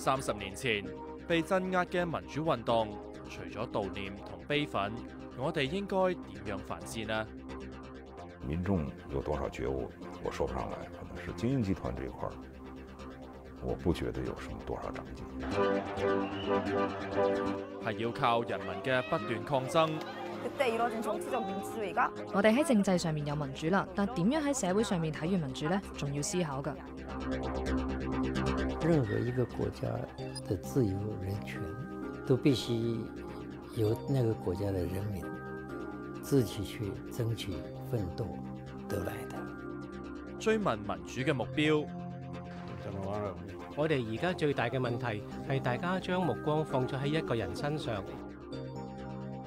三十年前被鎮壓嘅民主運動，除咗悼念同悲憤，我哋應該點樣反思呢？民眾有多少覺悟，我說不上來。可能是精英集團這一塊，我不覺得有什麼多少長進。係要靠人民嘅不斷抗爭。我哋喺政制上面有民主啦，但點樣喺社會上面體現民主呢？仲要思考㗎。任何一個國家的自由人權，都必須由那個國家的人民自己去爭取奮鬥得來的。追問民主嘅目標，我哋而家最大嘅問題係大家將目光放咗喺一個人身上。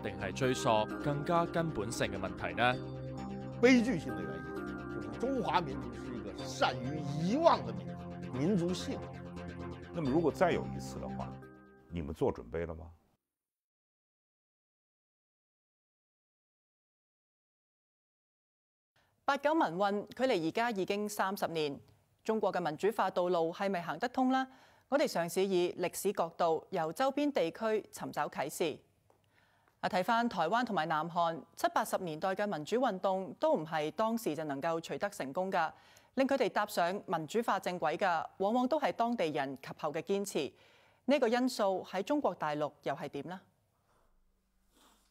定係追溯更加根本性嘅問題呢？悲劇性嘅原因就是中華民族是一個善於遺忘的民族，民族性。那麼如果再有一次的話，你們做準備了嗎？八九民運距離而家已經三十年，中國嘅民主化道路係咪行得通呢？我哋嘗試以歷史角度，由周邊地區尋找啟示。啊！睇翻台灣同埋南韓七八十年代嘅民主運動，都唔係當時就能夠取得成功㗎。令佢哋踏上民主化正軌嘅，往往都係當地人及後嘅堅持。呢個因素喺中國大陸又係點呢？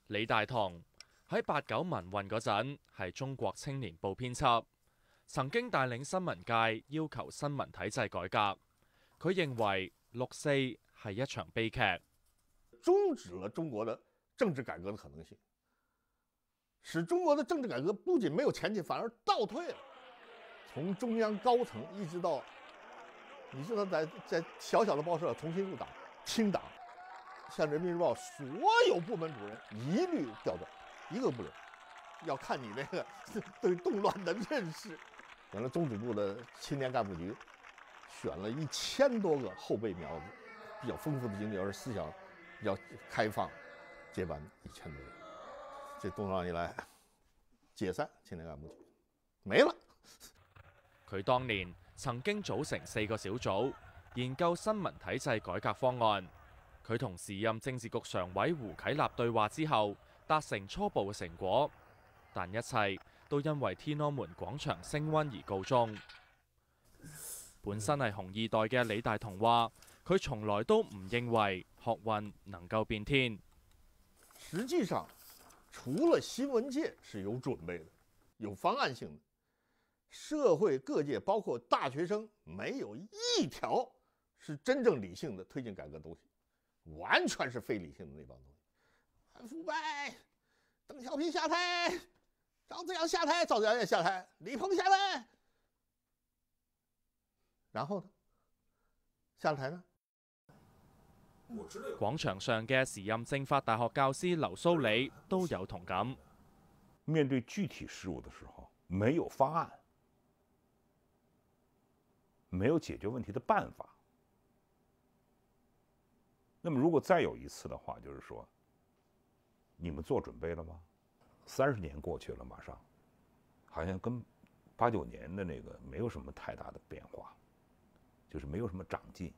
李大同喺八九民運嗰陣係中國青年報編輯，曾經帶領新聞界要求新聞體制改革。佢認為六四係一場悲劇，終止了中國的政治改革的可能性，使中国的政治改革不仅没有前进，反而倒退了。从中央高层一直到，你知道在在小小的报社重新入党、清党，像人民日报所有部门主任一律調轉，一个不留，要看你那个 对动乱的认识。原来中组部的青年干部局选了一千多个后备苗子，比较丰富的经历，而思想比较开放。接班一千多人，這動亂一來，解散青年幹部局，沒了。佢當年曾經組成四個小組研究新聞體制改革方案。佢同時任政治局常委胡啟立對話之後，達成初步嘅成果，但一切都因為天安門廣場升溫而告終。本身係紅二代嘅李大同話，佢從來都唔認為學運能夠變天。实际上，除了新闻界是有准备的、有方案性的，社会各界包括大学生，没有一条是真正理性的推进改革东西，完全是非理性的那帮东西。反腐败，邓小平下台，张子阳下台，赵紫阳也下台，李鹏下台，然后呢？下了台呢？廣場上嘅時任政法大學教師劉蘇里都有同感。面對具體事務的時候，沒有方案，沒有解決問題的辦法。那么如果再有一次的话，就是说，你们做准备了吗？三十年过去了，马上，好像跟八九年的那個沒有什么太大的变化，就是没有什麼長進。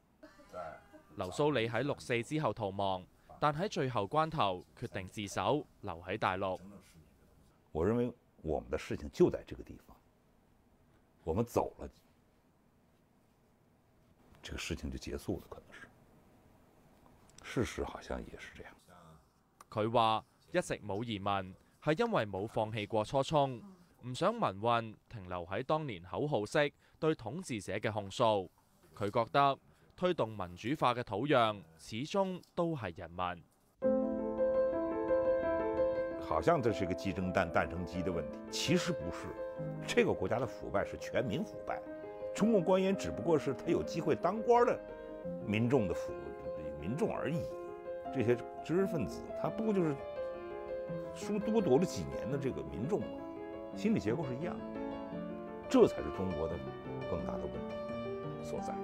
劉蘇里喺六四之後逃亡，但喺最後關頭決定自首，留喺大陸。我認為我們的事情就在這個地方，我們走了，這個事情就結束了，可能是。事實好像也是這樣。佢話一直冇移民，係因為冇放棄過初衷，唔想民運停留喺當年口號式對統治者嘅控訴。佢覺得。推動民主化嘅土壤始終都係人民。好像這是一個雞生蛋，蛋生雞的問題，其實不是。這個國家的腐敗是全民腐敗，中共官員只不過是他有機會當官的民眾的腐民眾而已。這些知識分子，他不過就是書多讀了幾年的這個民眾嘛，心理結構是一樣。這才是中國的更大的問題所在。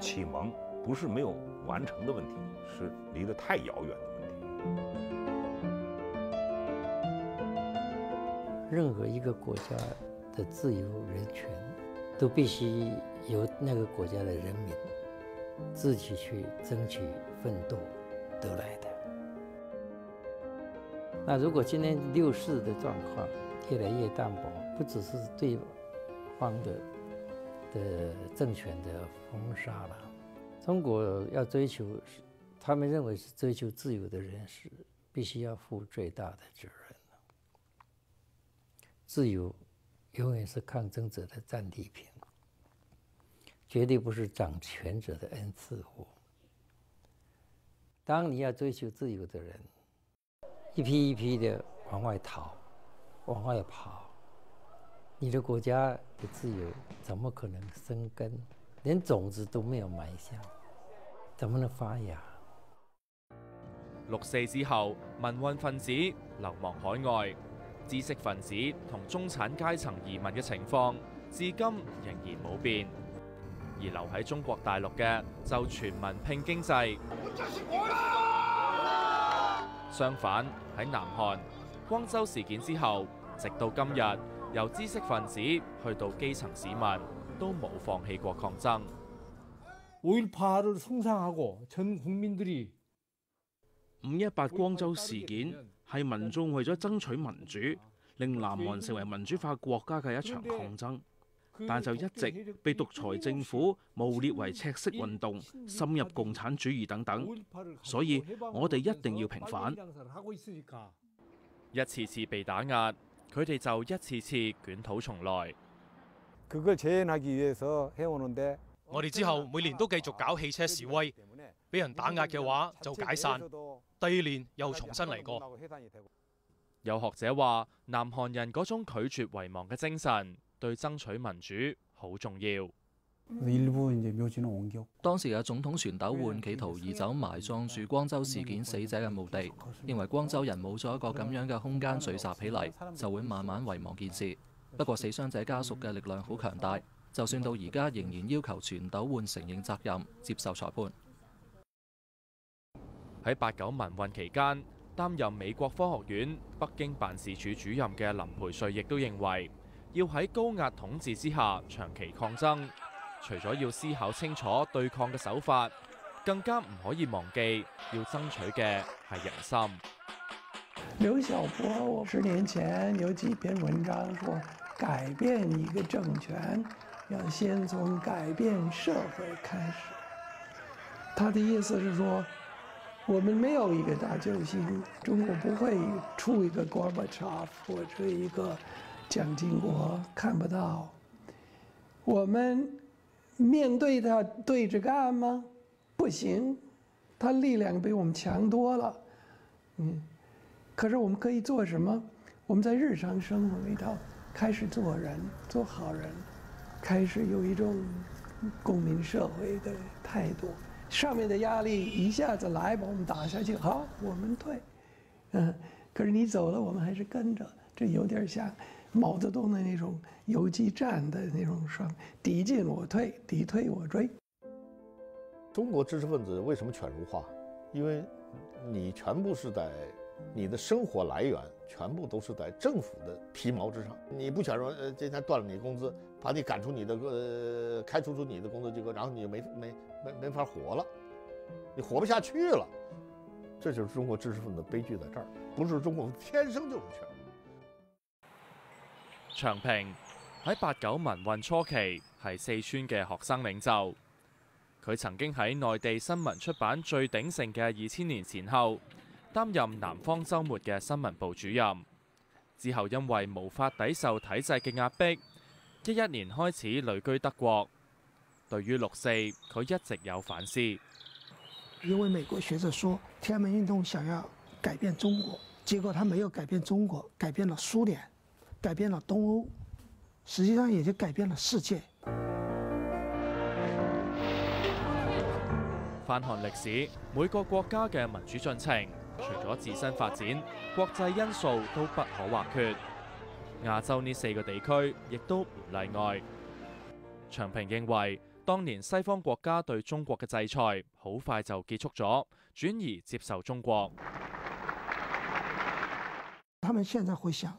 启蒙不是没有完成的问题，是离得太遥远的问题。任何一个国家的自由人权，都必须由那个国家的人民自己去争取奋斗得来的。那如果今天六四的状况越来越淡薄，不只是对方的的政权的封杀了，中国要追求，他们认为是追求自由的人是，必须要负最大的责任。自由永远是抗争者的战利品，绝对不是掌权者的恩赐物。当你要追求自由的人，一批一批的往外逃，往外跑，你的国家的自由怎么可能生根？连种子都没有埋下，怎么能發芽？六四之後，民運分子流亡海外，知識分子同中產階層移民嘅情況，至今仍然冇變。而留喺中國大陸嘅就全民拼經濟。相反喺南韓光州事件之後，直到今日，由知识分子去到基层市民，都冇放弃过抗争。 5.18를 성상하고 전 국민들이 五一八光州事件系民众为咗争取民主，令南韩成为民主化国家嘅一场抗争，但就一直被独裁政府诬蔑为赤色运动、深入共产主义等等，所以我哋一定要平反。一次次被打压， 佢哋就一次次卷土重来。我哋之后每年都继续搞汽车示威，俾人打压嘅话就解散，第二年又重新嚟过。有学者话，南韩人嗰种拒绝遗忘嘅精神，对争取民主好重要。當時嘅總統全斗煥企圖移走埋葬住光州事件死者嘅墓地，認為光州人冇咗一個咁樣嘅空間聚集起嚟，就會慢慢遺忘件事。不過死傷者家屬嘅力量好強大，就算到而家仍然要求全斗煥承認責任，接受裁判。喺八九民運期間，擔任美國科學院北京辦事處主任嘅林培瑞亦都認為，要喺高壓統治之下長期抗爭，除咗要思考清楚對抗嘅手法，更加唔可以忘記要爭取嘅係人心。劉小波，我十年前有幾篇文章說，改變一個政權要先從改變社會開始。他的意思是說，我們沒有一個大救星，中國不會出一個郭伯超或者一個蔣經國，看不到。我們面对他对着干吗？不行，他力量比我们强多了。嗯。可是我们可以做什么？我们在日常生活里头开始做人，做好人，开始有一种公民社会的态度。上面的压力一下子来把我们打下去，好，我们退。嗯，可是你走了，我们还是跟着。这有点像毛泽东的那种游击战的那種雙敵進我退，敌退我追。中国知识分子为什么犬儒化？因为你全部是在。你的生活来源全部都是在政府的皮毛之上，你不犬儒，呃，今天断了你工资，把你赶出你的呃，开除出你的工作机构，然后你就没没没没法活了，你活不下去了，这就是中国知识分子悲剧在这儿，不是中国天生就是犬儒。長平喺八九民運初期係四川嘅學生領袖，佢曾經喺內地新聞出版最鼎盛嘅二千年前後。擔任南方週末嘅新聞部主任，之後因為無法抵受體制嘅壓迫，一一年開始旅居德國。對於六四，佢一直有反思。因為美國學者說天安門運動想要改變中國，結果他沒有改變中國，改變了蘇聯，改变了東歐，實際上也就改變了世界。翻看歷史，每個國家嘅民主進程。除咗自身發展，國際因素都不可或缺。亞洲呢四個地區亦都唔例外。長平認為，當年西方國家對中國嘅制裁好快就結束咗，轉而接受中國。他們現在會想，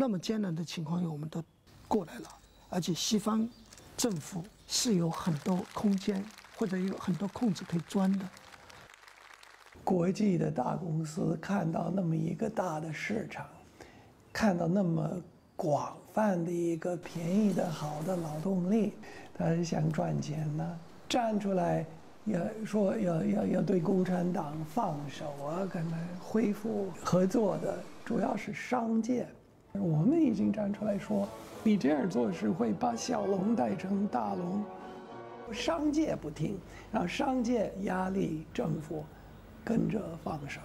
那么艰难的情况下，我们都过来了，而且西方政府是有很多空间。或者有很多空子可以钻的。国际的大公司看到那么一个大的市场，看到那么广泛的一个便宜的好的劳动力，他是想赚钱呢，站出来要说要要要对共产党放手啊，跟他恢复合作的，主要是商界。我们已经站出来说，你这样做是会把小龙带成大龙。商界不听，让商界压力政府跟着放手。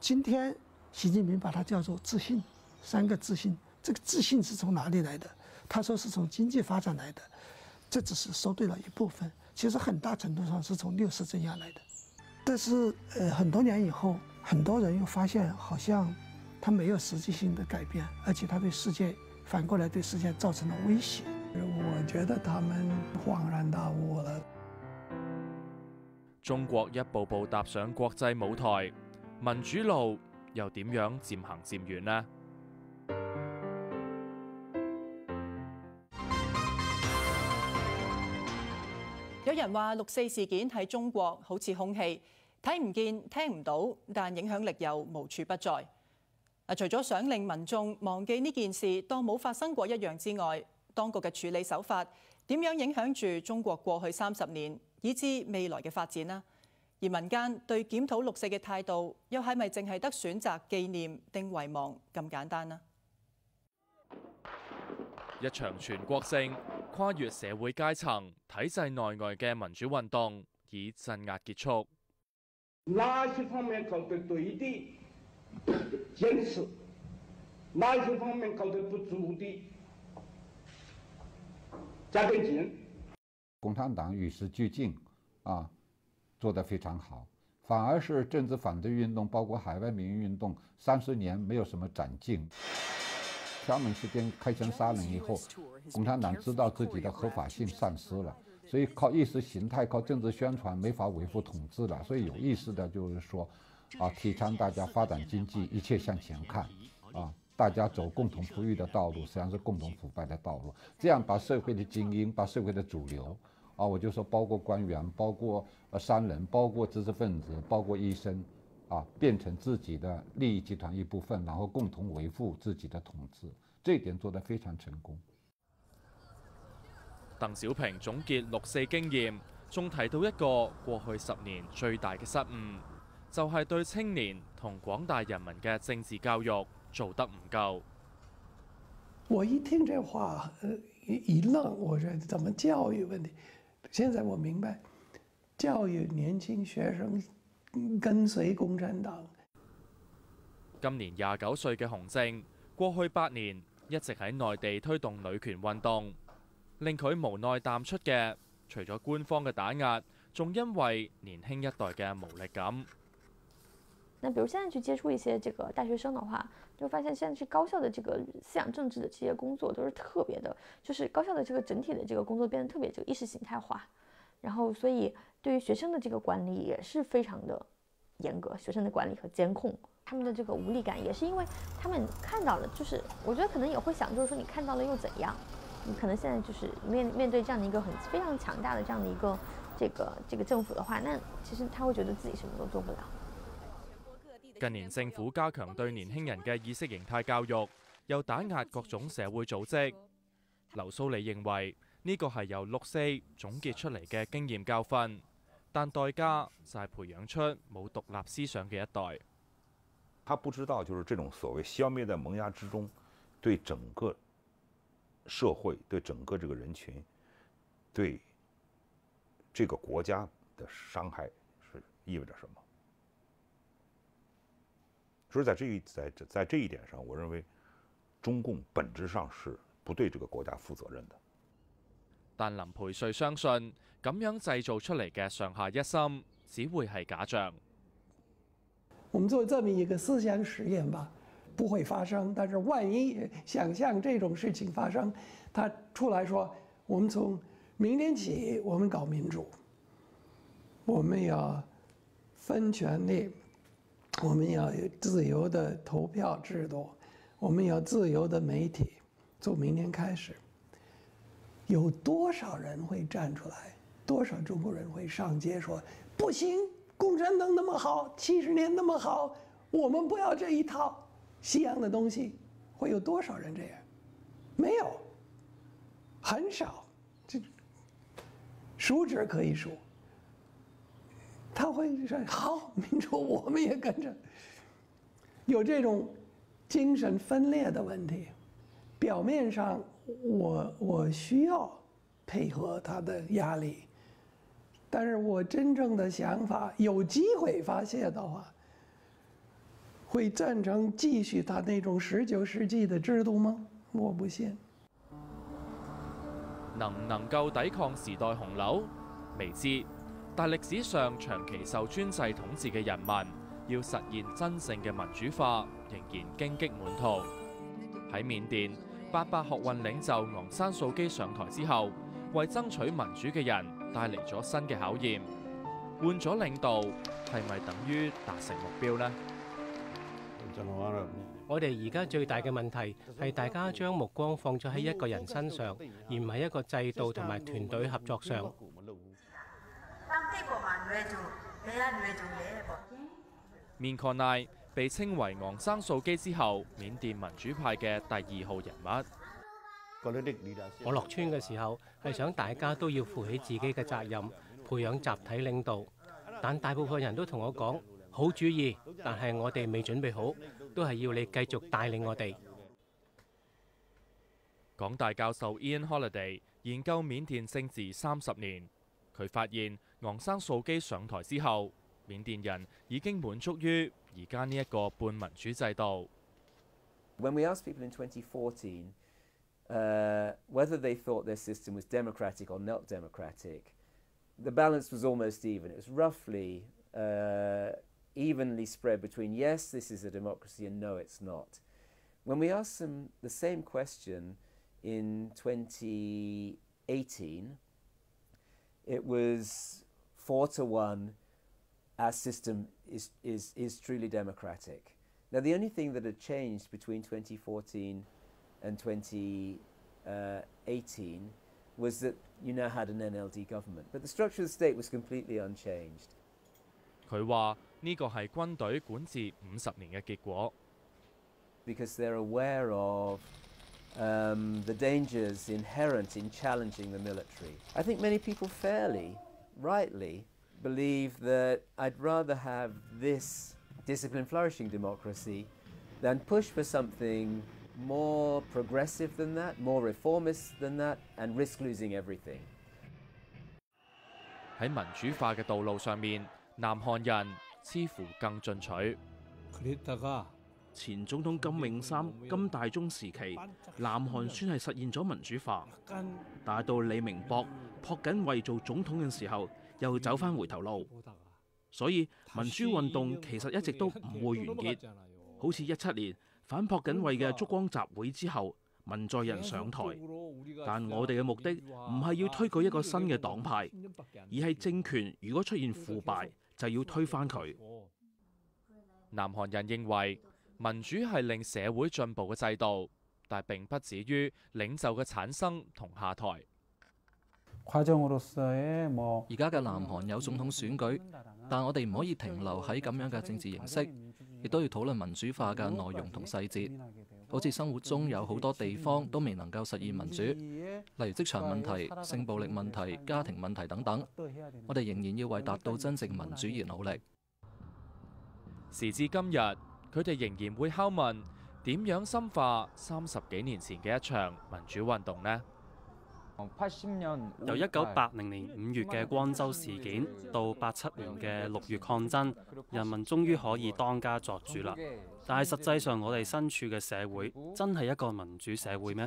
今天习近平把它叫做自信，三个自信。这个自信是从哪里来的？他说是从经济发展来的，这只是说对了一部分，其实很大程度上是从六十镇压来的。但是呃，很多年以后，很多人又发现好像他没有实际性的改变，而且他对世界反过来对世界造成了威胁。我觉得他们恍然大悟了。中國一步步踏上國際舞台，民主路又點樣漸行漸遠呢？有人話六四事件喺中國好似空氣，睇唔見、聽唔到，但影響力又無處不在。啊，除咗想令民眾忘記呢件事，當冇發生過一樣之外，當局嘅處理手法點樣影響住中國過去三十年以至未來嘅發展呢？而民間對檢討六四嘅態度，又係咪淨係得選擇紀念定遺忘咁簡單呢？一場全國性、跨越社會階層、體制內外嘅民主運動，以鎮壓結束。方面搞得對的，坚持；哪些方面搞得不足的，加跟進。共产党与时俱进，啊，做得非常好。反而是政治反对运动，包括海外民运运动，三十年没有什么长进。天安門事件開槍殺人以后，共产党知道自己的合法性丧失了，所以靠意识形态、靠政治宣传没法维护统治了。所以有意識的，就是说，啊，提倡大家发展经济，一切向前看，啊，大家走共同富裕的道路，实际上是共同腐败的道路。这样把社会的精英、把社会的主流，啊，我就说包括官员、包括呃商人、包括知识分子、包括医生。啊，变成自己的利益集团一部分，然后共同维护自己的统治，这一点做得非常成功。邓小平总结六四经验，仲提到一个过去十年最大嘅失誤，就係對青年同廣大人民嘅政治教育做得唔夠。我一聽這話，一愣，我說怎麼教育問題？現在我明白，教育年輕學生。跟隨共產黨。今年廿九歲嘅洪正，過去八年一直喺內地推動女權運動，令佢無奈淡出嘅，除咗官方嘅打壓，仲因為年輕一代嘅無力感。那比如现在去接触一些这个大学生的话，就发现现在去高校的这个思想政治的这些工作都是特别的，就是高校的这个整体的这个工作变得特别这个意识形态化。然后，所以对于学生的这个管理也是非常的严格，学生的管理和监控，他们的这个无力感也是因为他们看到了，就是我觉得可能也会想，就是说你看到了又怎样？你可能现在就是面面对这样的一个很非常强大的这样的一个这个这个政府的话，那其实他会觉得自己什么都做不了。近年政府加強對年輕人嘅意識形態教育，又打壓各種社會組織。劉蘇里認為。呢個係由六四總結出嚟嘅經驗教訓，但代價就係培養出冇獨立思想嘅一代。他不知道，就是這種所謂消滅在萌芽之中，對整個社會、對整個這個人群、對這個國家的傷害是意味着什麼。所以在这一在在这一点上，我认为中共本质上是不对这个国家负责任的。但林培瑞相信，咁樣製造出嚟嘅上下一心，只會係假象。我們做這麼一個思想實驗吧，不會發生。但是萬一想象這種事情發生，他出來說：我們從明天起，我們搞民主，我們要分權利，我们要有自由的投票制度，我们要自由的媒体。从明天开始。有多少人会站出来？多少中国人会上街说不行，共产党那么好，七十年那么好，我们不要这一套西洋的东西？会有多少人这样？没有，很少，这数指可以数。他会说好，民主我们也跟着。有这种精神分裂的问题，表面上我我需要配合他的压力，但是我真正的想法有机会发泄的话，会赞成继续他那种十九世纪的制度吗？我不信。能唔能够抵抗时代洪流，未知。但歷史上長期受專制統治嘅人民，要實現真正嘅民主化，仍然荊棘滿途。喺緬甸，八百學運領袖昂山素基上台之後，為爭取民主嘅人帶嚟咗新嘅考驗。換咗領導，係咪等於達成目標呢？我哋而家最大嘅問題係大家將目光放咗喺一個人身上，而唔係一個制度同埋團隊合作上。面確奈被稱為昂山素基之後緬甸民主派嘅第二號人物。我落村嘅時候係想大家都要負起自己嘅責任，培養集體領導。但大部分人都同我講好主意，但係我哋未準備好，都係要你繼續帶領我哋。港大教授 Ian Holiday 研究緬甸政治三十年，佢发现昂山素基上台之后，缅甸人已经满足于而家呢一个半民主制度。 When we asked people in 2014 uh, whether they thought their system was democratic or not democratic, the balance was almost even. It was roughly uh, evenly spread between yes, this is a democracy, and no, it's not. When we asked them the same question in 2018, it was four to one. Our system is, is, is truly democratic. Now, the only thing that had changed between 2014 and 2018 was that you now had an NLD government, but the structure of the state was completely unchanged. 佢话呢个系军队管治五十年嘅结果。 Because they're aware of um, the dangers inherent in challenging the military. I think many people fairly, rightly, believe that I'd rather have this disciplined, flourishing democracy than push for something more progressive than that, more reformist than that, and risk losing everything. 喺民主化嘅道路上面，南韩人似乎更进取。 前總統金永三、金大中時期，南韓算係實現咗民主化，但到李明博、朴槿惠做總統嘅時候，又走返回頭路。所以民主運動其實一直都唔會完結。好似一七年反朴槿惠嘅燭光集會之後，文在人上台，但我哋嘅目的唔係要推舉一個新嘅黨派，而係政權如果出現腐敗，就要推翻佢。南韓人認為民主係令社會進步嘅制度，但並不止於領袖嘅產生同下台。而家嘅南韓有總統選舉，但我哋唔可以停留喺咁樣嘅政治形式，亦都要討論民主化嘅內容同細節。好似生活中有好多地方都未能夠實現民主，例如職場問題、性暴力問題、家庭問題等等。我哋仍然要為達到真正民主而努力。時至今日，佢哋仍然會拷問點樣深化三十幾年前嘅一場民主運動呢？由一九八零年五月嘅光州事件到八七年嘅六月抗爭，人民終於可以當家作主啦。但係實際上，我哋身處嘅社會真係一個民主社會咩？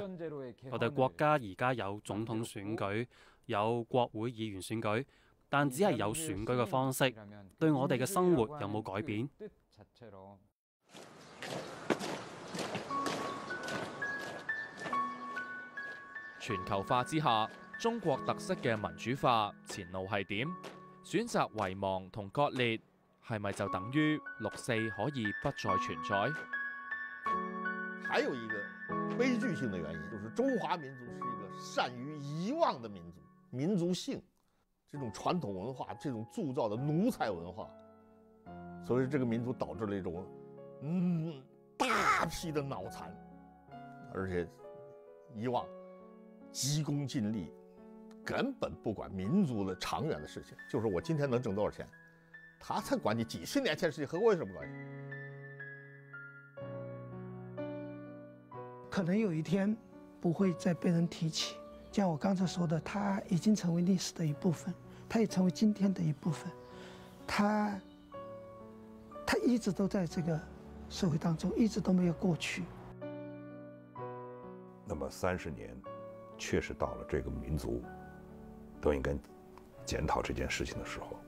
我哋國家而家有總統選舉，有國會議員選舉，但只係有選舉嘅方式，對我哋嘅生活有冇改變？全球化之下，中国特色嘅民主化前路系点？选择遗忘同割裂，系咪就等于六四可以不再存在？还有一个悲剧性的原因，就是中华民族是一个善于遗忘的民族，民族性。这种传统文化，这种铸造的奴才文化，所以这个民族导致了一种嗯大批的脑残，而且以往急功近利，根本不管民族的长远的事情，就是我今天能挣多少钱，他才管你几十年前的事情和我有什么关系？可能有一天不会再被人提起。像我刚才说的，它已经成为历史的一部分，它也成为今天的一部分，它，它一直都在这个社会当中，一直都没有过去。那么三十年，确实到了这个民族都应该检讨这件事情的时候，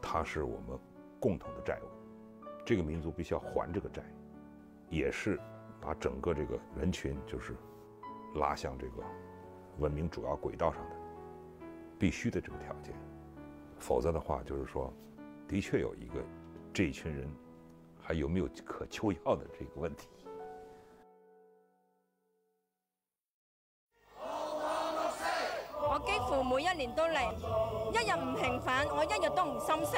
它是我们共同的债务，这个民族必须要还这个债，也是把整个这个人群就是拉向这个。文明主要轨道上的必须的这个条件，否则的话，就是说，的确有一个这一群人还有没有可救药的这个问题。我幾乎每一年都嚟，一日唔平反，我一日都唔心息。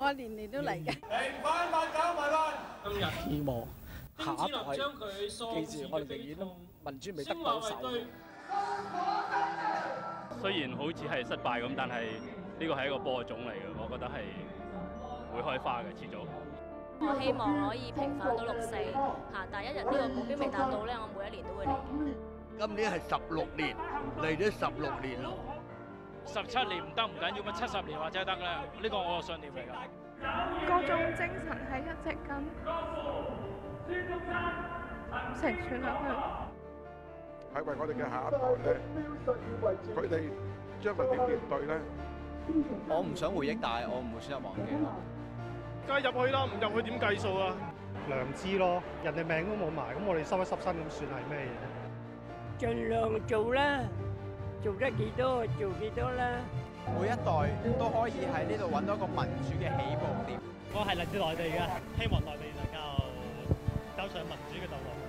我年年都嚟嘅。平反。今日希望下一代記住我哋永遠都。民主未得到手。雖然好似係失敗咁，但係呢個係一個播種嚟嘅，我覺得係會開花嘅，遲早。我希望可以平反到六四嚇，但係一日呢個目標未達到咧，我每一年都會嚟嘅。今年係十六年，嚟咗十六年咯。十七年唔得唔緊要，乜七十年或者得啦，呢個我嘅信念嚟㗎。嗰種精神係一直咁承傳落去。係為我哋嘅下一代咧，佢哋將來點面對咧？我唔想回憶，但係我唔會選擇忘記咯。梗係入去啦，唔入去點計數啊？良知咯，人哋命都冇埋，咁我哋收一濕身咁算係咩嘢？盡量做啦，做得幾多做幾多啦。每一代都可以喺呢度揾到一個民主嘅起步點。我係嚟自內地嘅，希望內地能夠走上民主嘅道路。